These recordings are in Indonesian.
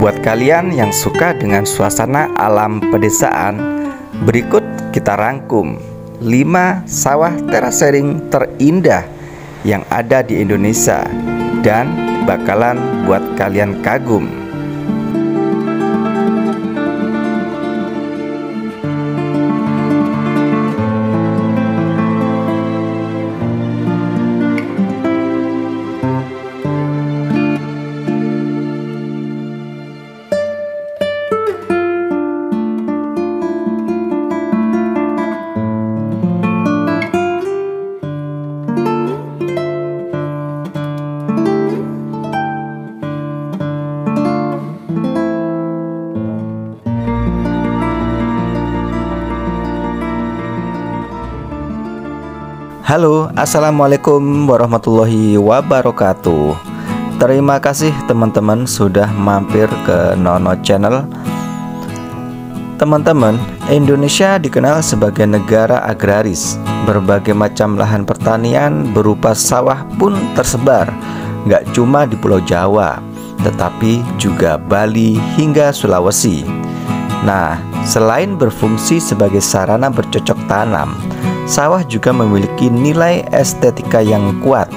Buat kalian yang suka dengan suasana alam pedesaan, berikut kita rangkum 5 sawah terasering terindah yang ada di Indonesia dan bakalan buat kalian kagum. Halo, assalamualaikum warahmatullahi wabarakatuh. Terima kasih teman-teman sudah mampir ke Nono Channel. Teman-teman, Indonesia dikenal sebagai negara agraris. Berbagai macam lahan pertanian berupa sawah pun tersebar, nggak cuma di Pulau Jawa, tetapi juga Bali hingga Sulawesi. Nah, selain berfungsi sebagai sarana bercocok tanam, sawah juga memiliki nilai estetika yang kuat.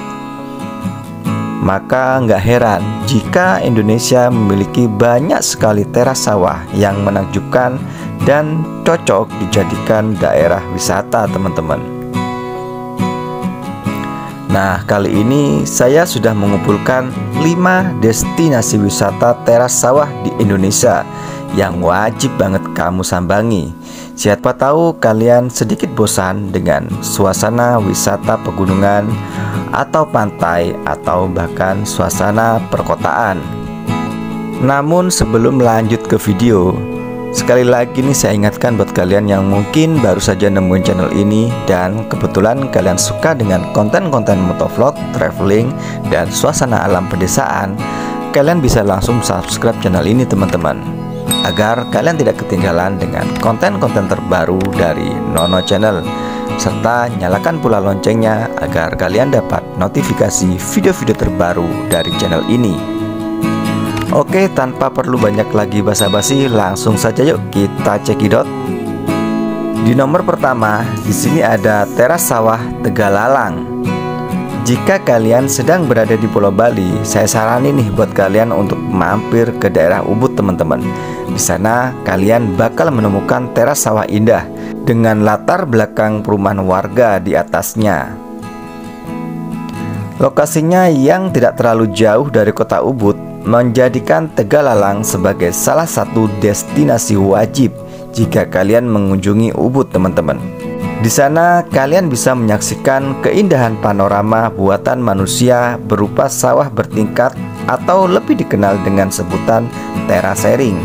Maka nggak heran jika Indonesia memiliki banyak sekali teras sawah yang menakjubkan dan cocok dijadikan daerah wisata teman-teman. Nah, kali ini saya sudah mengumpulkan 5 destinasi wisata teras sawah di Indonesia yang wajib banget kamu sambangi Siapa tahu kalian sedikit bosan dengan suasana wisata pegunungan atau pantai atau bahkan suasana perkotaan. Namun sebelum lanjut ke video, sekali lagi nih saya ingatkan buat kalian yang mungkin baru saja nemuin channel ini dan kebetulan kalian suka dengan konten-konten motovlog, traveling, dan suasana alam pedesaan, kalian bisa langsung subscribe channel ini teman-teman agar kalian tidak ketinggalan dengan konten-konten terbaru dari Nono Channel serta nyalakan pula loncengnya agar kalian dapat notifikasi video-video terbaru dari channel ini. Oke, tanpa perlu banyak lagi basa-basi, langsung saja yuk kita cekidot. Di nomor pertama, di sini ada teras sawah Tegalalang. Jika kalian sedang berada di Pulau Bali, saya saranin nih buat kalian untuk mampir ke daerah Ubud teman-teman. Di sana kalian bakal menemukan teras sawah indah dengan latar belakang perumahan warga di atasnya. Lokasinya yang tidak terlalu jauh dari kota Ubud menjadikan Tegalalang sebagai salah satu destinasi wajib jika kalian mengunjungi Ubud teman-teman. Di sana kalian bisa menyaksikan keindahan panorama buatan manusia berupa sawah bertingkat atau lebih dikenal dengan sebutan terasering.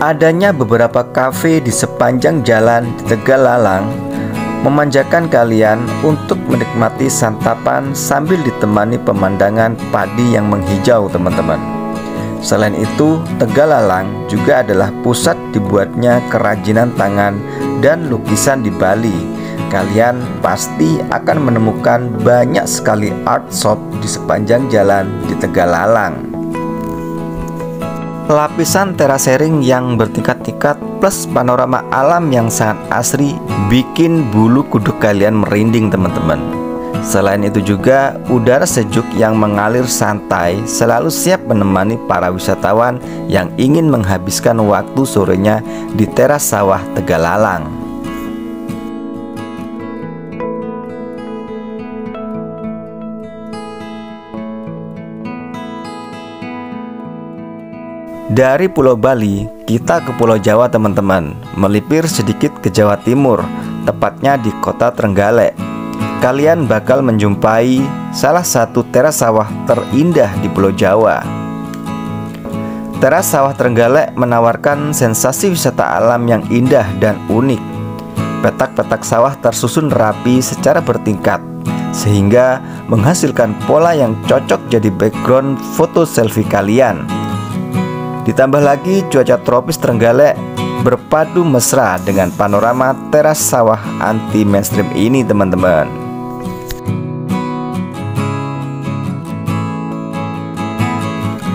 Adanya beberapa kafe di sepanjang jalan di Tegalalang memanjakan kalian untuk menikmati santapan sambil ditemani pemandangan padi yang menghijau teman-teman. Selain itu, Tegalalang juga adalah pusat dibuatnya kerajinan tangan dan lukisan di Bali. Kalian pasti akan menemukan banyak sekali art shop di sepanjang jalan di Tegalalang. Lapisan terasering yang bertingkat-tingkat plus panorama alam yang sangat asri bikin bulu kuduk kalian merinding teman-teman. Selain itu juga udara sejuk yang mengalir santai selalu siap menemani para wisatawan yang ingin menghabiskan waktu sorenya di teras sawah Tegalalang. Dari Pulau Bali, kita ke Pulau Jawa teman-teman Melipir sedikit ke Jawa Timur Tepatnya di kota Trenggalek kalian bakal menjumpai salah satu teras sawah terindah di Pulau Jawa. Teras sawah Trenggalek menawarkan sensasi wisata alam yang indah dan unik. Petak-petak sawah tersusun rapi secara bertingkat, sehingga menghasilkan pola yang cocok jadi background foto selfie kalian. Ditambah lagi cuaca tropis Trenggalek berpadu mesra dengan panorama teras sawah anti mainstream ini teman-teman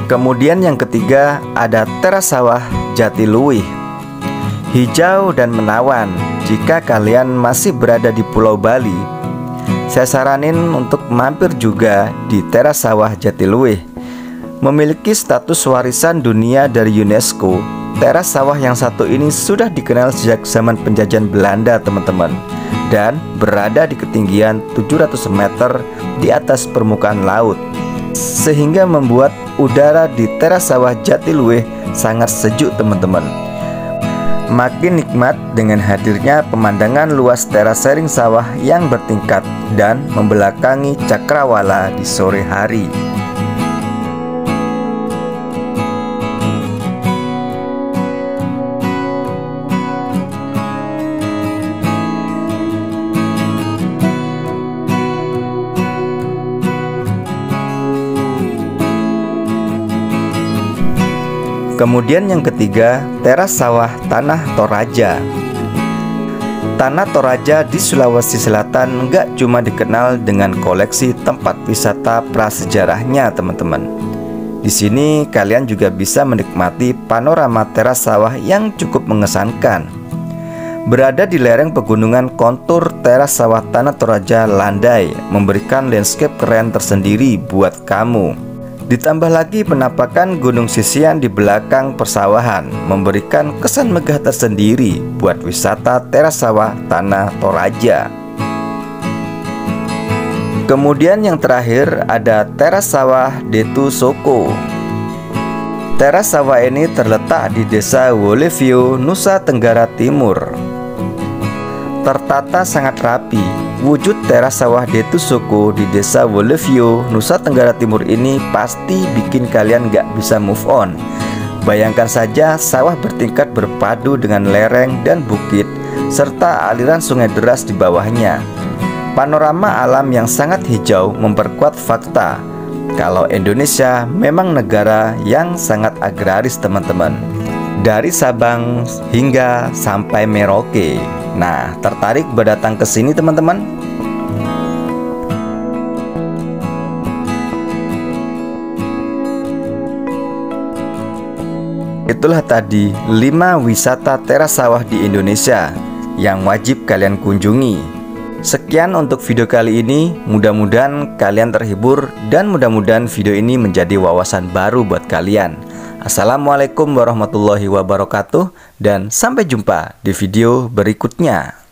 Kemudian yang ketiga ada teras sawah Jatiluwih Hijau dan menawan jika kalian masih berada di Pulau Bali Saya saranin untuk mampir juga di teras sawah Jatiluwih memiliki status warisan dunia dari UNESCO. Teras sawah yang satu ini sudah dikenal sejak zaman penjajahan Belanda, teman-teman, dan berada di ketinggian 700 meter di atas permukaan laut, sehingga membuat udara di teras sawah Jatiluwe sangat sejuk, teman-teman. Makin nikmat dengan hadirnya pemandangan luas teras sharing sawah yang bertingkat dan membelakangi cakrawala di sore hari. Kemudian yang ketiga, teras sawah Tanah Toraja. Tanah Toraja di Sulawesi Selatan nggak cuma dikenal dengan koleksi tempat wisata prasejarahnya, teman-teman. Di sini kalian juga bisa menikmati panorama teras sawah yang cukup mengesankan. Berada di lereng pegunungan kontur teras sawah Tanah Toraja landai memberikan landscape keren tersendiri buat kamu. Ditambah lagi penampakan Gunung Sisian di belakang persawahan memberikan kesan megah tersendiri buat wisata teras sawah Tanah Toraja. Kemudian yang terakhir ada teras sawah Detu Soko. Teras sawah ini terletak di desa Wolevio, Nusa Tenggara Timur. Tertata sangat rapi Wujud teras sawah Detu Soko di desa Wolevio, Nusa Tenggara Timur ini pasti bikin kalian gak bisa move on. Bayangkan saja sawah bertingkat berpadu dengan lereng dan bukit, serta aliran sungai deras di bawahnya. Panorama alam yang sangat hijau memperkuat fakta kalau Indonesia memang negara yang sangat agraris teman-teman. Dari Sabang hingga sampai Merauke. Nah, tertarik berdatang ke sini teman-teman? Itulah tadi 5 wisata teras sawah di Indonesia yang wajib kalian kunjungi. Sekian untuk video kali ini, mudah-mudahan kalian terhibur dan mudah-mudahan video ini menjadi wawasan baru buat kalian. Assalamualaikum warahmatullahi wabarakatuh dan sampai jumpa di video berikutnya.